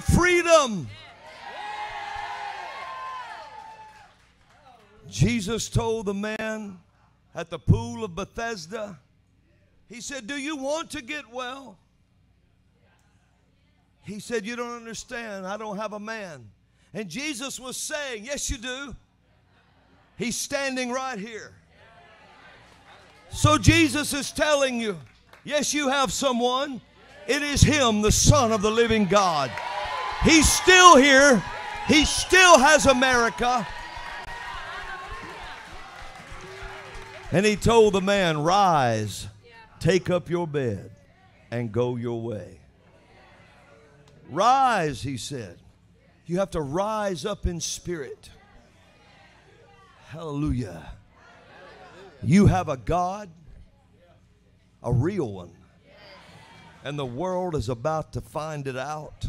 freedom. Jesus told the man at the pool of Bethesda, He said, Do you want to get well? He said, You don't understand. I don't have a man. And Jesus was saying, Yes, you do. He's standing right here. So Jesus is telling you, Yes, you have someone. It is Him, the Son of the living God. He's still here. He still has America. And he told the man, Rise, take up your bed, and go your way. Rise, he said. You have to rise up in spirit. Hallelujah. You have a God, a real one, and the world is about to find it out.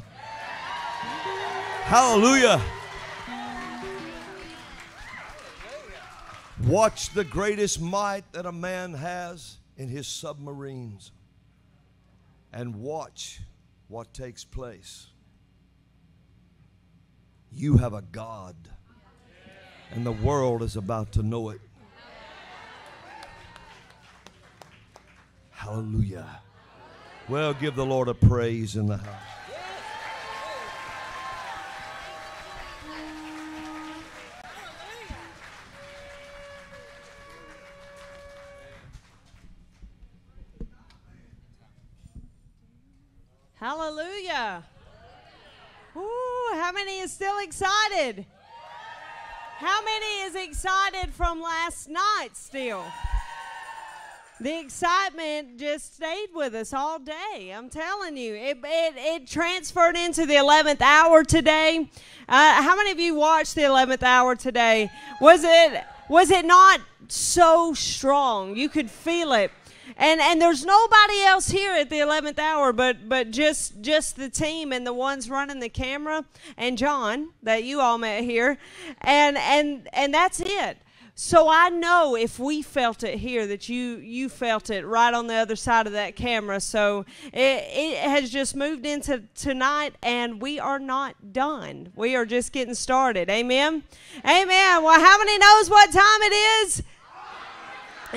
Hallelujah. Watch the greatest might that a man has in his submarines and watch what takes place. You have a God, and the world is about to know it. Hallelujah. Well, give the Lord a praise in the house. Hallelujah. Ooh, how many is still excited? How many is excited from last night still? The excitement just stayed with us all day. I'm telling you, it, it, it transferred into the 11th hour today. Uh, how many of you watched the 11th hour today? Was it was it not so strong? You could feel it and and there's nobody else here at the 11th hour but but just just the team and the ones running the camera and John that you all met here and and and that's it so I know if we felt it here that you you felt it right on the other side of that camera. So it, it has just moved into tonight and we are not done. We are just getting started. Amen. Amen. Well, how many knows what time it is?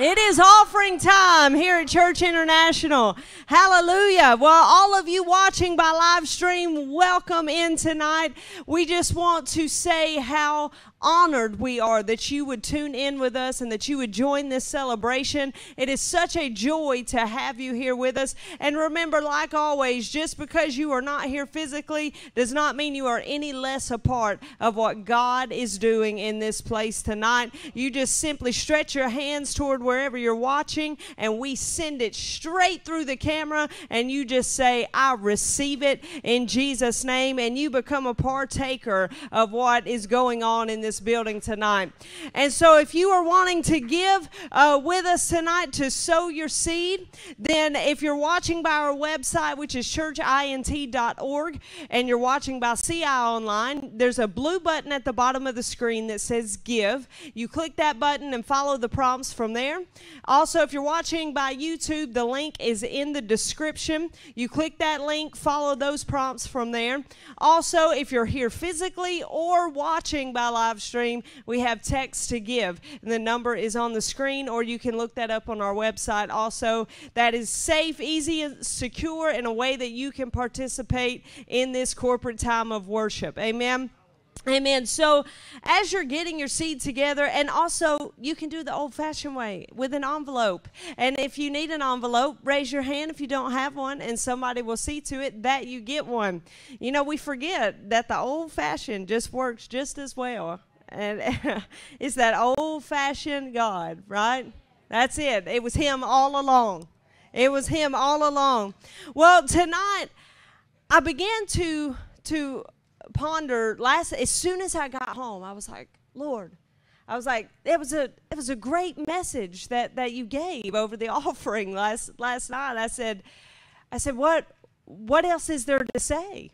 It is offering time here at Church International. Hallelujah. Well, all of you watching by live stream, welcome in tonight. We just want to say how honored we are that you would tune in with us and that you would join this celebration. It is such a joy to have you here with us. And remember, like always, just because you are not here physically does not mean you are any less a part of what God is doing in this place tonight. You just simply stretch your hands toward wherever you're watching, and we send it straight through the camera, and you just say, I receive it in Jesus' name, and you become a partaker of what is going on in this this building tonight. And so, if you are wanting to give uh, with us tonight to sow your seed, then if you're watching by our website, which is churchint.org, and you're watching by CI Online, there's a blue button at the bottom of the screen that says Give. You click that button and follow the prompts from there. Also, if you're watching by YouTube, the link is in the description. You click that link, follow those prompts from there. Also, if you're here physically or watching by live live stream, we have text to give. And the number is on the screen, or you can look that up on our website also. That is safe, easy, and secure in a way that you can participate in this corporate time of worship. Amen. Amen. So, as you're getting your seed together, and also you can do the old fashioned way with an envelope. And if you need an envelope, raise your hand if you don't have one, and somebody will see to it that you get one. You know, we forget that the old fashioned just works just as well and it's that old fashioned God, right? That's it. It was Him all along. It was Him all along. Well, tonight I began to to ponder last as soon as I got home, I was like, Lord, I was like, it was a it was a great message that that you gave over the offering last last night. I said, I said, what what else is there to say?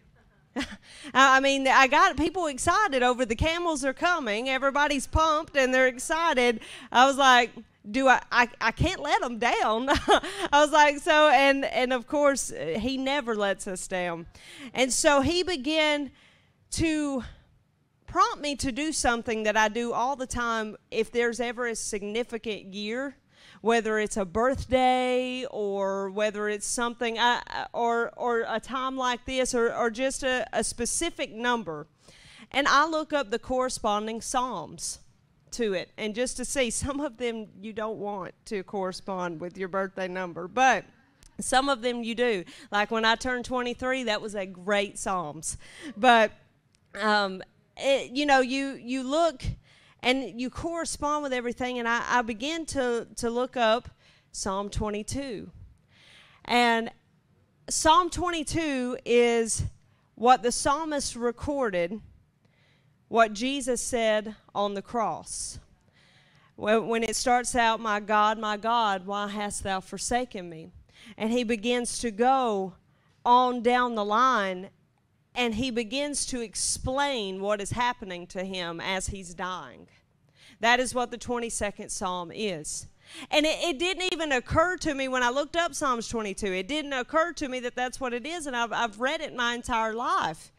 I mean, I got people excited over the camels are coming. Everybody's pumped and they're excited. I was like, do I, I I can't let them down. I was like, so and and of course he never lets us down. And so he began to prompt me to do something that I do all the time if there's ever a significant year whether it's a birthday or whether it's something uh, or or a time like this or, or just a, a specific number. And i look up the corresponding psalms to it and just to see some of them you don't want to correspond with your birthday number but some of them you do. Like when i turned 23 that was a great psalms. But um, it, you know you you look and you correspond with everything and i, I began to to look up psalm 22 and psalm 22 is what the psalmist recorded what Jesus said on the cross. When it starts out, My God, my God, why hast thou forsaken me? And he begins to go on down the line and he begins to explain what is happening to him as he's dying. That is what the 22nd Psalm is. And it, it, didn't even occur to me when I looked up Psalms 22. It didn't occur to me that that's what it is, and I've, I've read it my entire life.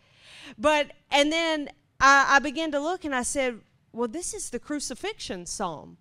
But, and then I, I began to look and I said, well, this is the crucifixion psalm.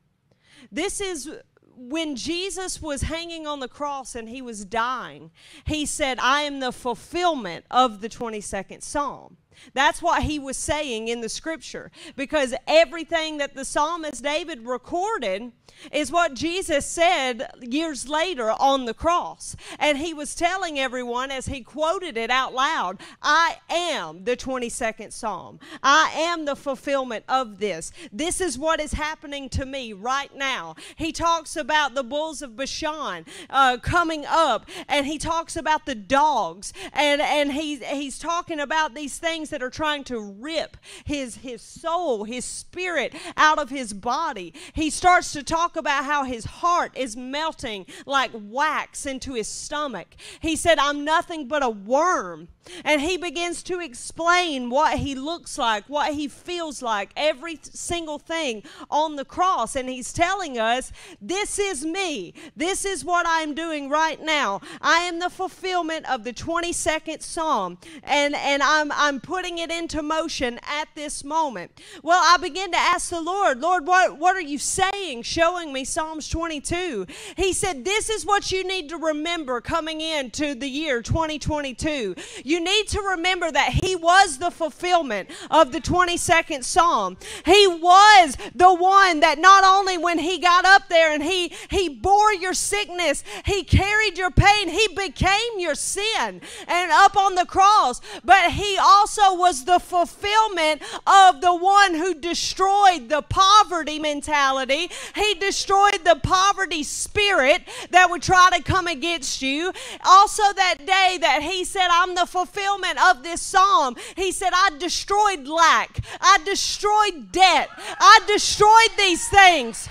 This is when Jesus was hanging on the cross and he was dying. He said, I am the fulfillment of the 22nd psalm. That's what he was saying in the scripture because everything that the psalmist David recorded is what Jesus said years later on the cross. And he was telling everyone as he quoted it out loud, I am the 22nd psalm. I am the fulfillment of this. This is what is happening to me right now. He talks about the bulls of Bashan uh, coming up and he talks about the dogs and, and he, he's talking about these things things that are trying to rip his, his soul, his spirit out of his body. He starts to talk about how his heart is melting like wax into his stomach. He said, I'm nothing but a worm. And he begins to explain what he looks like, what he feels like, every single thing on the cross. And he's telling us, This is me. This is what I'm doing right now. I am the fulfillment of the 22nd Psalm. And, and I'm, I'm putting it into motion at this moment. Well, I begin to ask the Lord, Lord, what, what are you saying? Showing me Psalms 22. He said, This is what you need to remember coming into the year 2022. You you need to remember that he was the fulfillment of the 22nd Psalm. He was the one that not only when he got up there and he, he bore your sickness, he carried your pain, he became your sin and up on the cross, but he also was the fulfillment of the one who destroyed the poverty mentality. He destroyed the poverty spirit that would try to come against you. Also, that day that he said, I'm the fulfillment of this psalm. He said, I destroyed lack, I destroyed debt, I destroyed these things.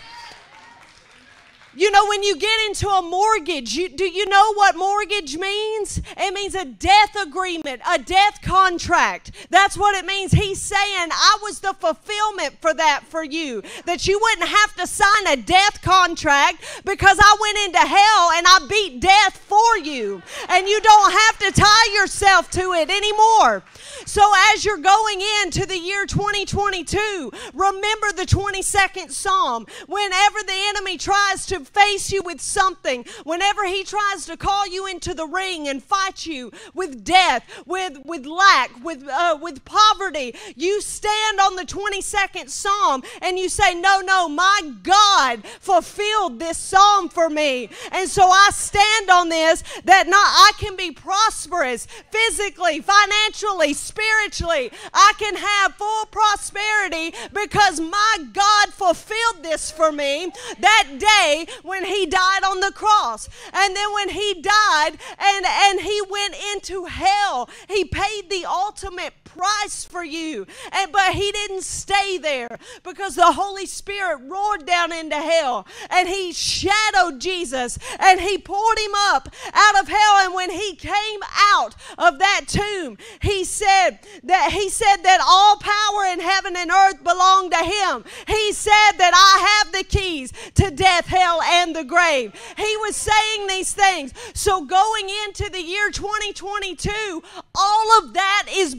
You know, when you get into a mortgage, you, do you know what mortgage means? It means a death agreement, a death contract. That's what it means. He's saying, I was the fulfillment for that for you. That you wouldn't have to sign a death contract because I went into hell and I beat death for you. And you don't have to tie yourself to it anymore. So as you're going into the year 2022, remember the 22nd Psalm. Whenever the enemy tries to face you with something, whenever he tries to call you into the ring and fight you with death, with, with lack, with, uh, with poverty, you stand on the 22nd Psalm and you say, No, no, my God fulfilled this psalm for me. And so I stand on this that not I can be prosperous physically, financially, spiritually. I can have full prosperity because my God fulfilled this for me that day when he died on the cross. And then when he died and, and he went into hell, he paid the ultimate price for you. And but he didn't stay there because the Holy Spirit roared down into hell and he shadowed Jesus and he poured him up out of hell. And when he came out of that tomb, he said that he said that all power in heaven and earth belonged to him. He said that I have the keys to death, hell, and the grave. He was saying these things. So going into the year 2022, all of that is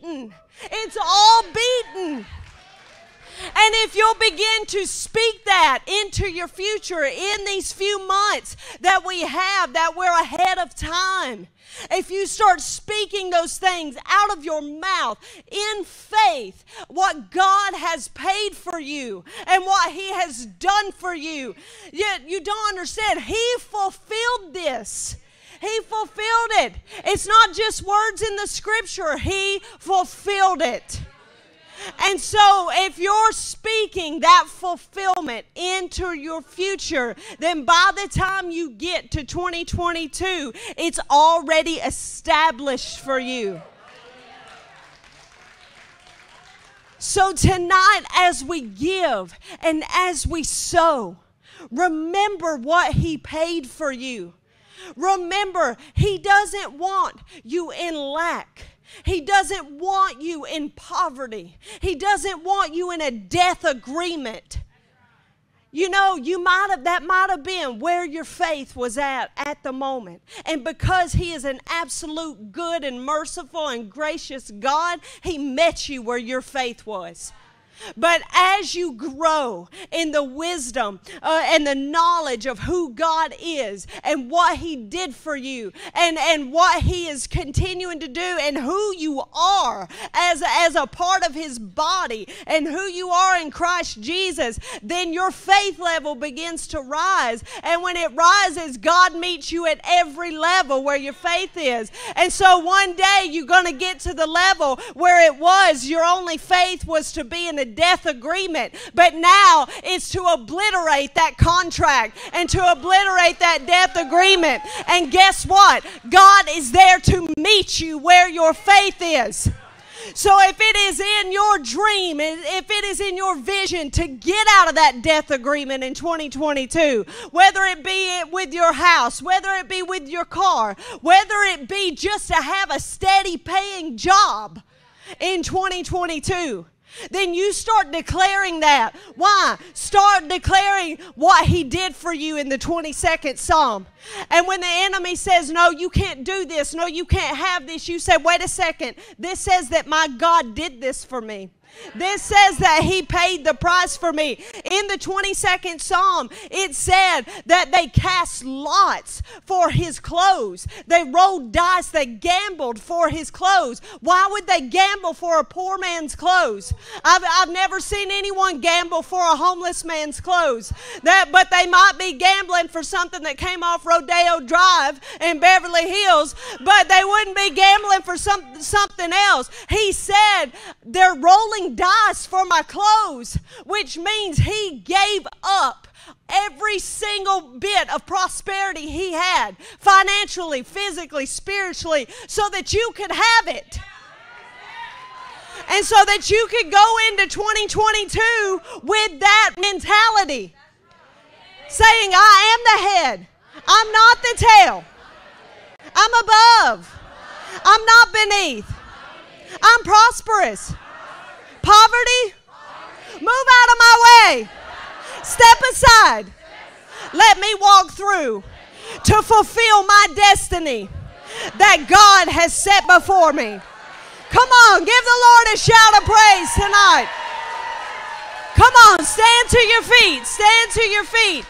beaten. It's all beaten. And if you'll begin to speak that into your future in these few months that we have, that we're ahead of time, if you start speaking those things out of your mouth in faith, what God has paid for you and what He has done for you, yet you don't understand, He fulfilled this. He fulfilled it. It's not just words in the scripture, He fulfilled it. And so, if you're speaking that fulfillment into your future, then by the time you get to 2022, it's already established for you. So, tonight, as we give and as we sow, remember what He paid for you. Remember, He doesn't want you in lack. He doesn't want you in poverty. He doesn't want you in a death agreement. You know, you might have that might have been where your faith was at at the moment. And because he is an absolute good and merciful and gracious God, he met you where your faith was. But as you grow in the wisdom uh, and the knowledge of who God is and what He did for you and, and what He is continuing to do and who you are as, as a part of His body and who you are in Christ Jesus, then your faith level begins to rise. And when it rises, God meets you at every level where your faith is. And so one day you're going to get to the level where it was your only faith was to be in a death agreement. But now it's to obliterate that contract and to obliterate that death agreement. And guess what? God is there to meet you where your faith is. So if it is in your dream, if it is in your vision to get out of that death agreement in 2022, whether it be with your house, whether it be with your car, whether it be just to have a steady paying job in 2022, then you start declaring that. Why? Start declaring what he did for you in the 22nd Psalm. And when the enemy says, No, you can't do this, no, you can't have this, you say, Wait a second. This says that my God did this for me. This says that he paid the price for me. In the 22nd Psalm, it said that they cast lots for his clothes. They rolled dice, they gambled for his clothes. Why would they gamble for a poor man's clothes? I've, I've never seen anyone gamble for a homeless man's clothes. That, but they might be gambling for something that came off Rodeo Drive in Beverly Hills, but they wouldn't be gambling for some, something else. He said they're rolling dice for my clothes, which means he gave up every single bit of prosperity he had financially, physically, spiritually, so that you could have it. And so that you could go into 2022 with that mentality, saying, I am the head, I'm not the tail, I'm above, I'm not beneath, I'm prosperous. Poverty, move out of my way. Step aside. Let me walk through to fulfill my destiny that God has set before me. Come on, give the Lord a shout of praise tonight. Come on, stand to your feet. Stand to your feet.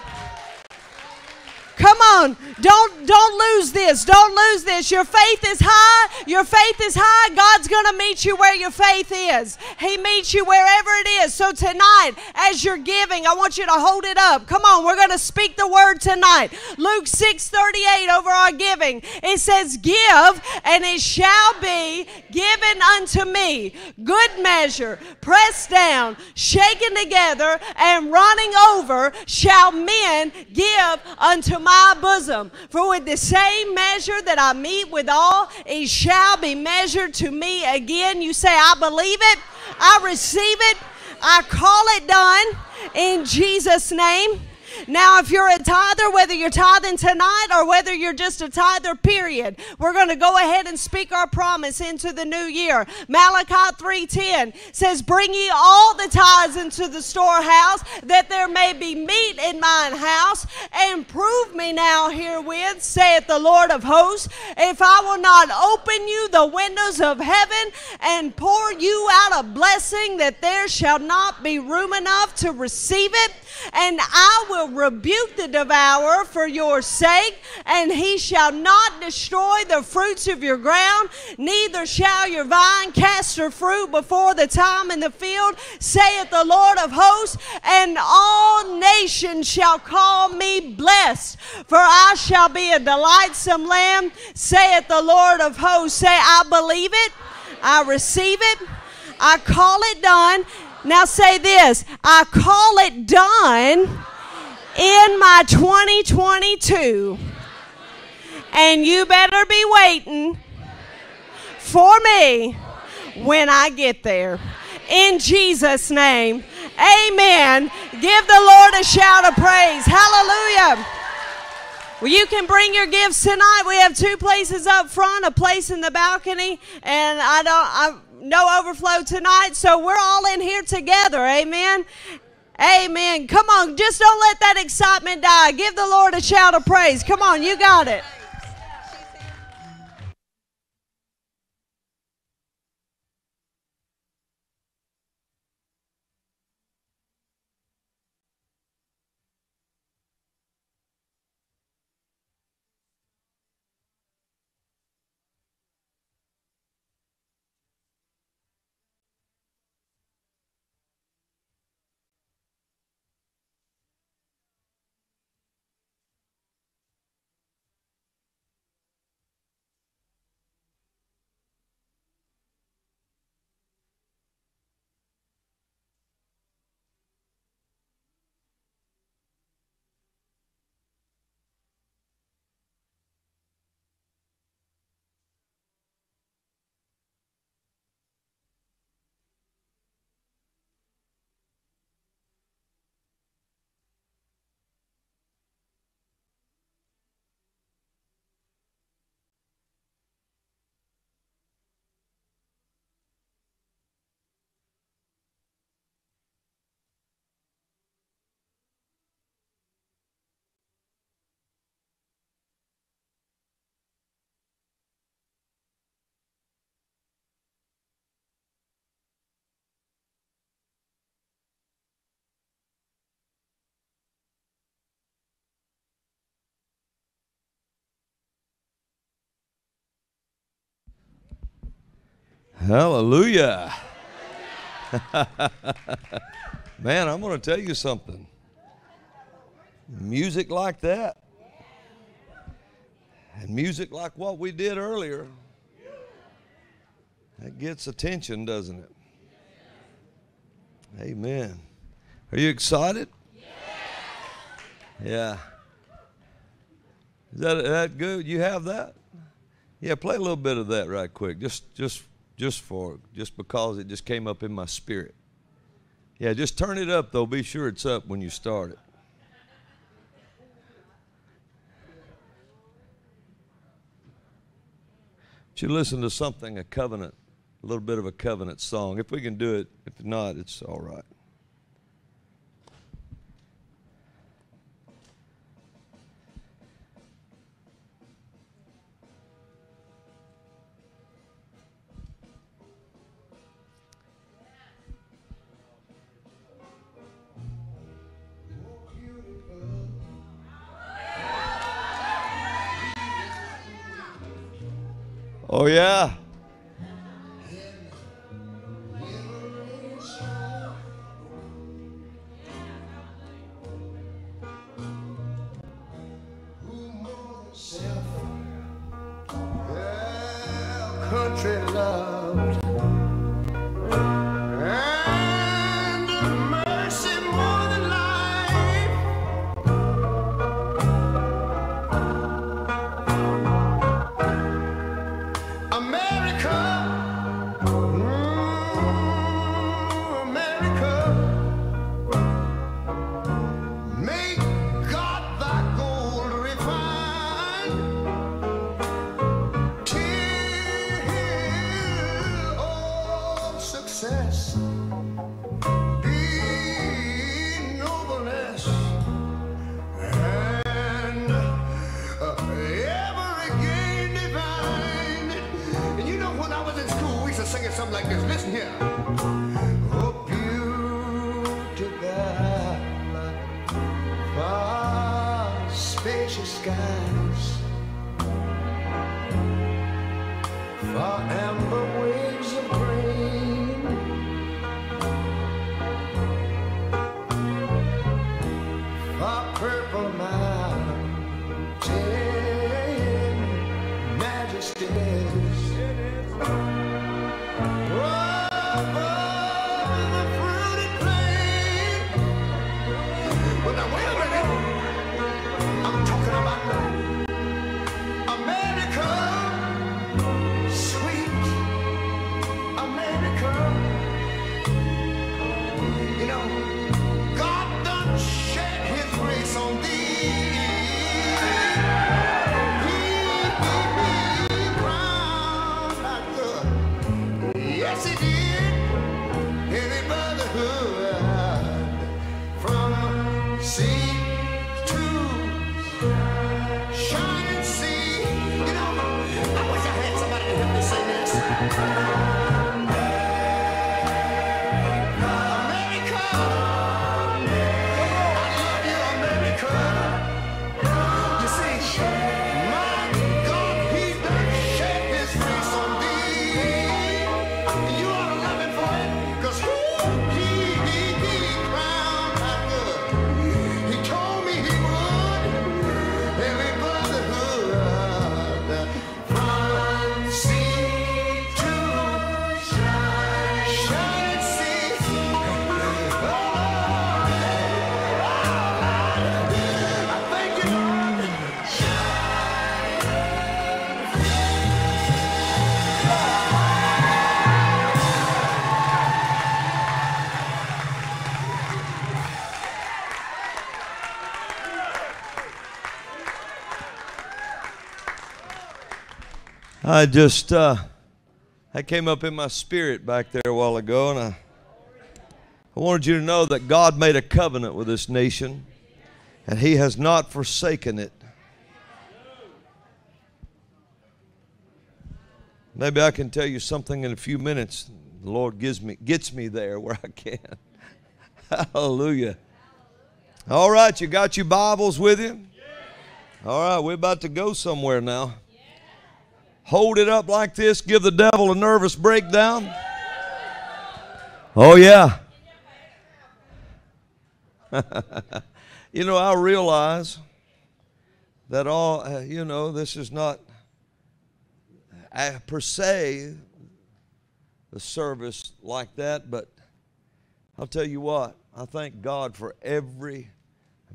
Come on. Don't don't lose this. Don't lose this. Your faith is high. Your faith is high. God's going to meet you where your faith is. He meets you wherever it is. So tonight, as you're giving, I want you to hold it up. Come on, we're going to speak the word tonight. Luke 6:38 over our giving. It says, "Give, and it shall be given unto me. Good measure, pressed down, shaken together, and running over, shall men give unto my bosom. For with the same measure that I meet with all, it shall be measured to me again. You say, I believe it, I receive it, I call it done in Jesus' name. Now, if you're a tither, whether you're tithing tonight or whether you're just a tither, period, we're going to go ahead and speak our promise into the new year. Malachi 3:10 says, "Bring ye all the tithes into the storehouse, that there may be meat in mine house, and prove me now herewith, saith the Lord of hosts, if I will not open you the windows of heaven and pour you out a blessing that there shall not be room enough to receive it, and I will rebuke the devourer for your sake, and he shall not destroy the fruits of your ground, neither shall your vine cast her fruit before the time in the field, saith the Lord of hosts, and all nations shall call me blessed, for I shall be a delightsome lamb, saith the Lord of hosts. Say, I believe it, I receive it, I call it done. Now say this I call it done in my 2022. And you better be waiting for me when I get there. In Jesus' name. Amen. Give the Lord a shout of praise. Hallelujah. Well, you can bring your gifts tonight. We have two places up front, a place in the balcony, and I don't, I, no overflow tonight. So we're all in here together. Amen. Amen. Come on, just don't let that excitement die. Give the Lord a shout of praise. Come on, you got it. Hallelujah. Man, I'm going to tell you something. Music like that, and music like what we did earlier, that gets attention, doesn't it? Amen. Are you excited? Yeah. Is that, that good? You have that? Yeah, play a little bit of that right quick. Just just just for just because it just came up in my spirit. Yeah, just turn it up though. Be sure it's up when you start it. you listen to something, a covenant, a little bit of a covenant song. If we can do it, if not, it's all right. Oh, yeah. I just, uh, that came up in my spirit back there a while ago, and I, I wanted you to know that God made a covenant with this nation, and He has not forsaken it. Maybe I can tell you something in a few minutes. The Lord gives me, gets me there where I can. Hallelujah. All right, you got your Bibles with you? All right, we're about to go somewhere now. Hold it up like this, give the devil a nervous breakdown. Oh, yeah. you know, I realize that all, uh, you know, this is not uh, per se a service like that, but I'll tell you what, I thank God for every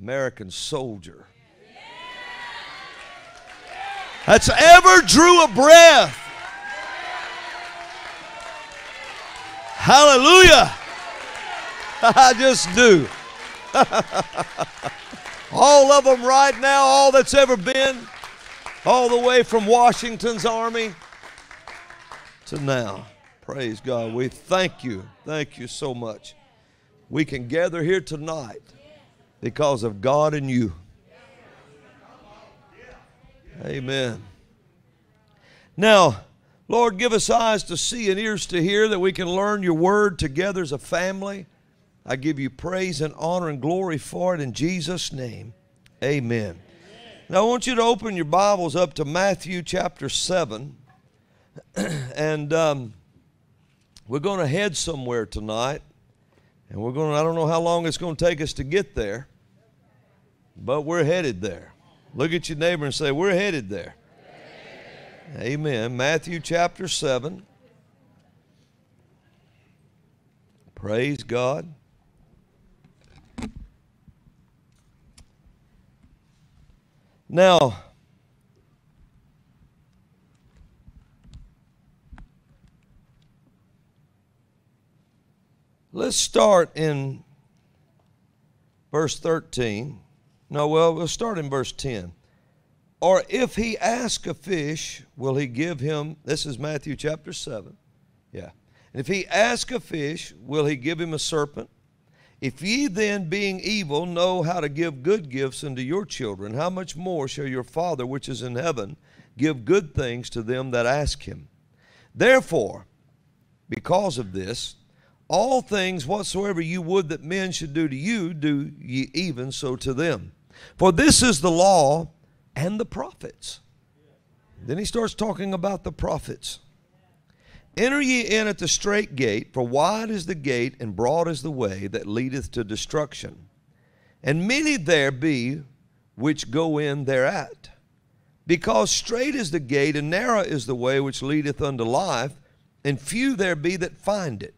American soldier that's ever drew a breath. Hallelujah. I just do. all of them right now, all that's ever been, all the way from Washington's army to now. Praise God. We thank you. Thank you so much. We can gather here tonight because of God and you. Amen. Now, Lord, give us eyes to see and ears to hear that we can learn your word together as a family. I give you praise and honor and glory for it in Jesus' name. Amen. Now, I want you to open your Bibles up to Matthew chapter 7. and um, we're going to head somewhere tonight. And we're going to, I don't know how long it's going to take us to get there, but we're headed there. Look at your neighbor and say, We're headed there. Amen. Amen. Matthew chapter 7. Praise God. Now, let's start in verse 13. No, well, we'll start in verse 10. Or if he ask a fish, will he give him? This is Matthew chapter 7. Yeah. And if he ask a fish, will he give him a serpent? If ye then, being evil, know how to give good gifts unto your children, how much more shall your Father which is in heaven give good things to them that ask him? Therefore, because of this, all things whatsoever you would that men should do to you, do ye even so to them. For this is the law and the prophets. Then he starts talking about the prophets. Enter ye in at the straight gate, for wide is the gate and broad is the way that leadeth to destruction. And many there be which go in thereat. Because straight is the gate and narrow is the way which leadeth unto life, and few there be that find it.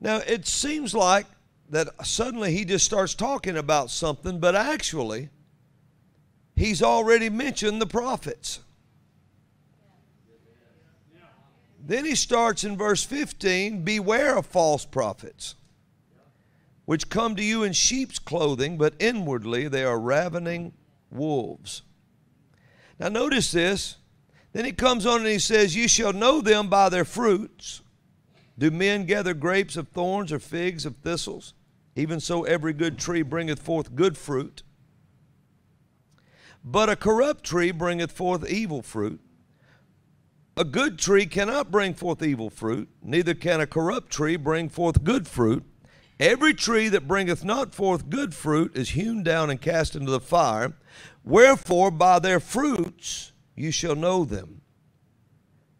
Now, it seems like that suddenly he just starts talking about something, but actually, he's already mentioned the prophets. Then he starts in verse 15 Beware of false prophets, which come to you in sheep's clothing, but inwardly they are ravening wolves. Now, notice this. Then he comes on and he says, You shall know them by their fruits. Do men gather grapes of thorns or figs of thistles? Even so, every good tree bringeth forth good fruit. But a corrupt tree bringeth forth evil fruit. A good tree cannot bring forth evil fruit, neither can a corrupt tree bring forth good fruit. Every tree that bringeth not forth good fruit is hewn down and cast into the fire. Wherefore, by their fruits you shall know them.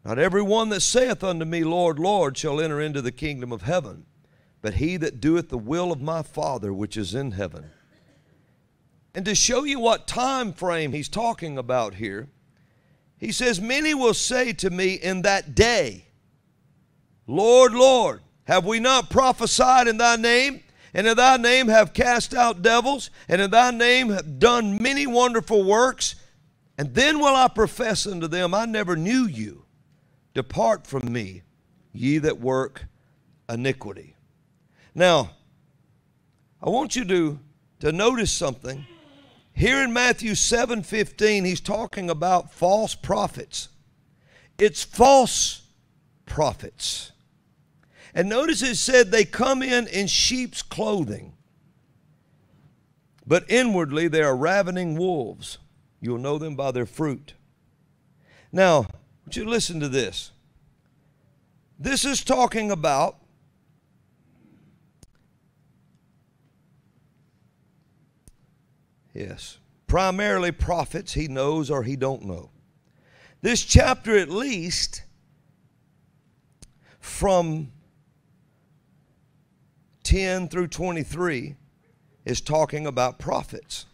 Not every one that saith unto me, Lord, Lord, shall enter into the kingdom of heaven, but he that doeth the will of my Father which is in heaven. And to show you what time frame he's talking about here, he says, Many will say to me in that day, Lord, Lord, have we not prophesied in thy name? And in thy name have cast out devils, and in thy name have done many wonderful works. And then will I profess unto them, I never knew you. Depart from me, ye that work iniquity. Now, I want you to, to notice something. Here in Matthew 7 15, he's talking about false prophets. It's false prophets. And notice it said they come in in sheep's clothing, but inwardly they are ravening wolves. You'll know them by their fruit. Now, would you listen to this? This is talking about Yes. Primarily prophets he knows or he don't know. This chapter at least from 10 through 23 is talking about prophets.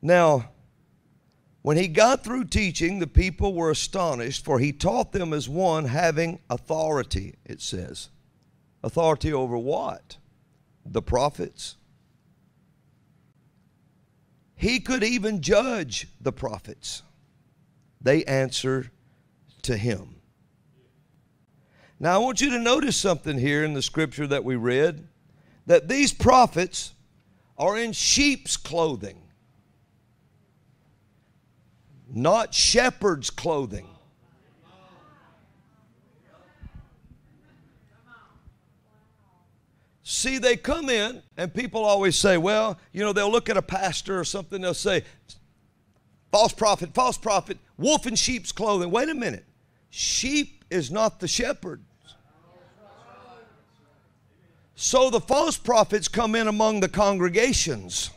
Now, when he got through teaching, the people were astonished, for he taught them as one having authority, it says. Authority over what? The prophets. He could even judge the prophets. They answer to him. Now, I want you to notice something here in the scripture that we read that these prophets are in sheep's clothing, not shepherd's clothing. See, they come in, and people always say, well, you know, they'll look at a pastor or something, they'll say, false prophet, false prophet, wolf in sheep's clothing. Wait a minute. Sheep is not the shepherd. So the false prophets come in among the congregations.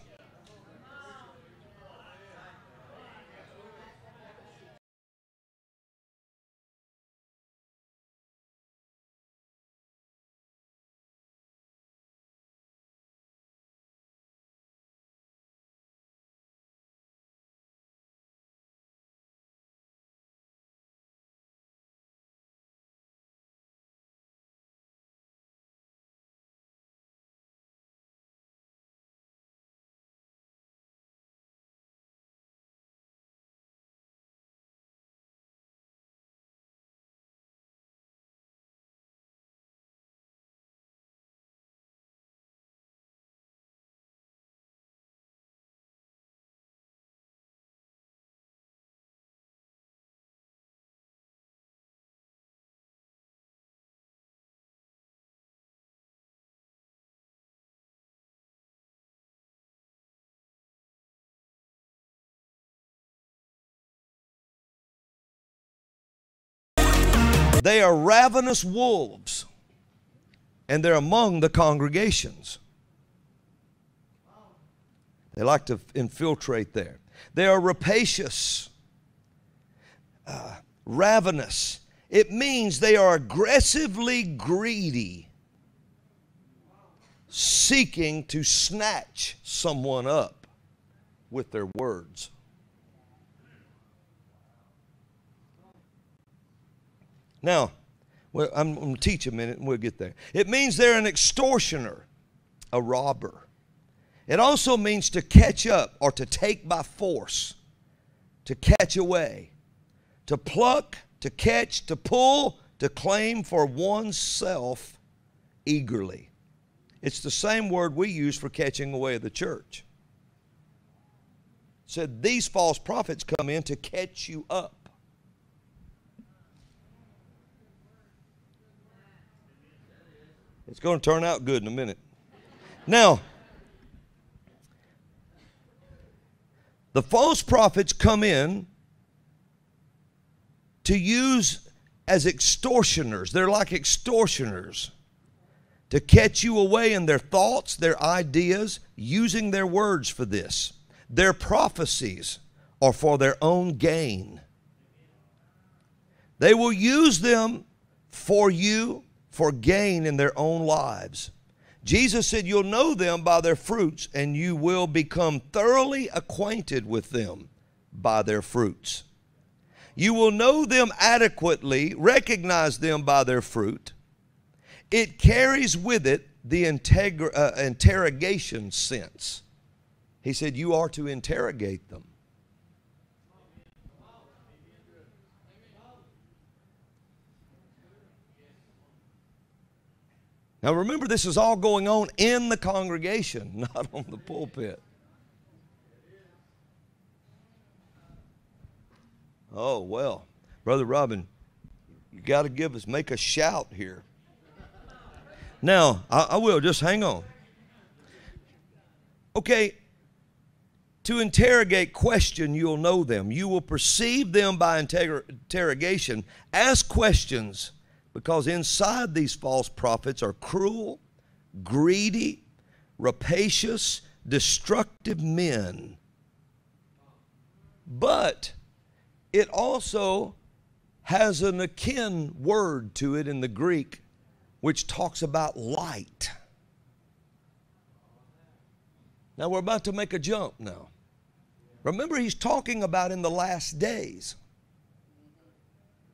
They are ravenous wolves, and they're among the congregations. They like to infiltrate there. They are rapacious, uh, ravenous. It means they are aggressively greedy, seeking to snatch someone up with their words. Now, well, I'm going to teach a minute and we'll get there. It means they're an extortioner, a robber. It also means to catch up or to take by force, to catch away, to pluck, to catch, to pull, to claim for oneself eagerly. It's the same word we use for catching away the church. It said these false prophets come in to catch you up. It's going to turn out good in a minute. Now, the false prophets come in to use as extortioners. They're like extortioners to catch you away in their thoughts, their ideas, using their words for this. Their prophecies are for their own gain. They will use them for you for gain in their own lives. Jesus said, You'll know them by their fruits, and you will become thoroughly acquainted with them by their fruits. You will know them adequately, recognize them by their fruit. It carries with it the uh, interrogation sense. He said, You are to interrogate them. Now remember, this is all going on in the congregation, not on the pulpit. Oh, well, Brother Robin, you got to give us, make a shout here. Now, I, I will, just hang on. Okay, to interrogate, question, you'll know them. You will perceive them by inter- interrogation. Ask questions because inside these false prophets are cruel, greedy, rapacious, destructive men. But it also has an akin word to it in the Greek, which talks about light. Now we're about to make a jump now. Remember, he's talking about in the last days.